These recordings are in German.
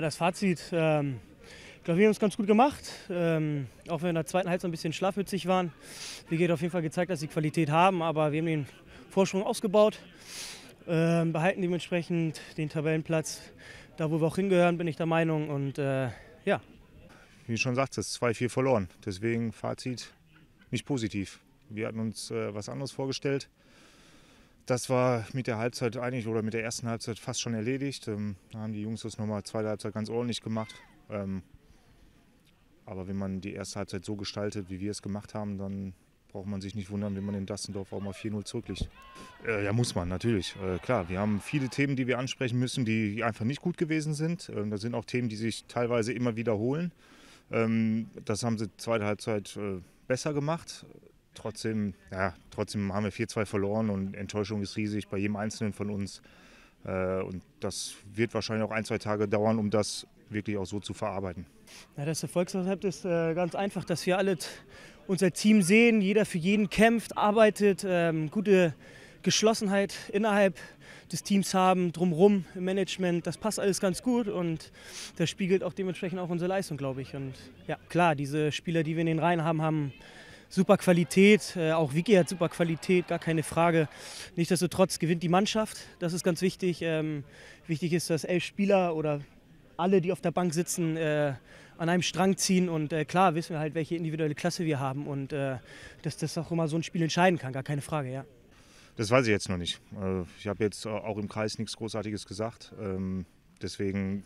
Das Fazit. Ähm, ich glaube, wir haben es ganz gut gemacht. Ähm, auch wenn wir in der zweiten Halbzeit ein bisschen schlafmützig waren. Wir haben auf jeden Fall gezeigt, dass sie Qualität haben, aber wir haben den Vorsprung ausgebaut. Ähm, behalten dementsprechend den Tabellenplatz da, wo wir auch hingehören, bin ich der Meinung. Und äh, ja. Wie schon sagtest, 2-4 verloren. Deswegen Fazit nicht positiv. Wir hatten uns äh, was anderes vorgestellt. Das war mit der Halbzeit eigentlich oder mit der ersten Halbzeit fast schon erledigt. Ähm, da haben die Jungs das nochmal zweite Halbzeit ganz ordentlich gemacht. Ähm, aber wenn man die erste Halbzeit so gestaltet, wie wir es gemacht haben, dann braucht man sich nicht wundern, wenn man in Dassendorf auch mal 4-0 zurückliegt. Äh, ja, muss man, natürlich. Äh, klar, wir haben viele Themen, die wir ansprechen müssen, die einfach nicht gut gewesen sind. Äh, da sind auch Themen, die sich teilweise immer wiederholen. Ähm, das haben sie zweite Halbzeit äh, besser gemacht. Trotzdem, ja, trotzdem haben wir 4-2 verloren und Enttäuschung ist riesig bei jedem Einzelnen von uns. Äh, und das wird wahrscheinlich auch ein, zwei Tage dauern, um das wirklich auch so zu verarbeiten. Ja, das Erfolgsrezept ist äh, ganz einfach, dass wir alle unser Team sehen, jeder für jeden kämpft, arbeitet, ähm, gute Geschlossenheit innerhalb des Teams haben, drumherum im Management. Das passt alles ganz gut und das spiegelt auch dementsprechend auch unsere Leistung, glaube ich. Und ja, klar, diese Spieler, die wir in den Reihen haben, haben super Qualität. Äh, auch Vicky hat super Qualität, gar keine Frage. Nichtsdestotrotz gewinnt die Mannschaft. Das ist ganz wichtig. Ähm, wichtig ist, dass elf Spieler oder alle, die auf der Bank sitzen, äh, an einem Strang ziehen. Und äh, klar wissen wir halt, welche individuelle Klasse wir haben und dass das auch immer so ein Spiel entscheiden kann, gar keine Frage, ja. Das weiß ich jetzt noch nicht. Ich habe jetzt auch im Kreis nichts Großartiges gesagt. Ähm, deswegen,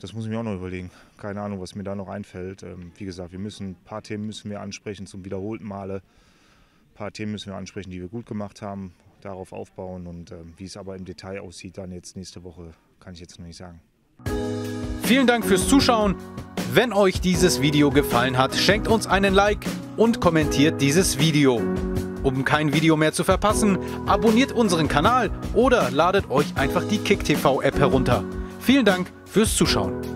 das muss ich mir auch noch überlegen. Keine Ahnung, was mir da noch einfällt. Ähm, wie gesagt, wir müssen, ein paar Themen müssen wir ansprechen zum wiederholten Male. Ein paar Themen müssen wir ansprechen, die wir gut gemacht haben, darauf aufbauen. Und ähm, wie es aber im Detail aussieht, dann jetzt nächste Woche, kann ich jetzt noch nicht sagen. Vielen Dank fürs Zuschauen. Wenn euch dieses Video gefallen hat, schenkt uns einen Like und kommentiert dieses Video. Um kein Video mehr zu verpassen, abonniert unseren Kanal oder ladet euch einfach die KickTV App herunter. Vielen Dank fürs Zuschauen.